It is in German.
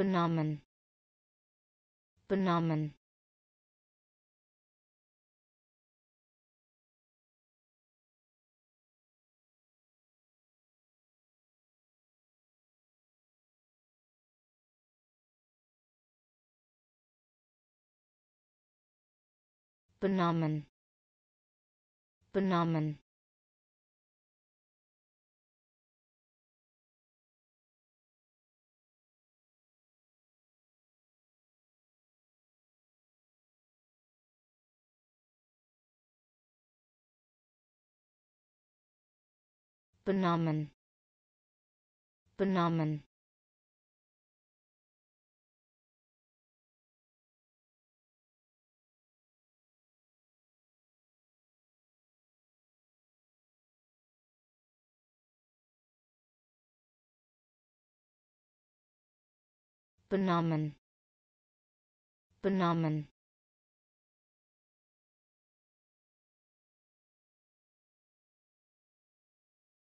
benommen. Benommen. Benommen. Benommen benommen. Benommen. Benommen. Benommen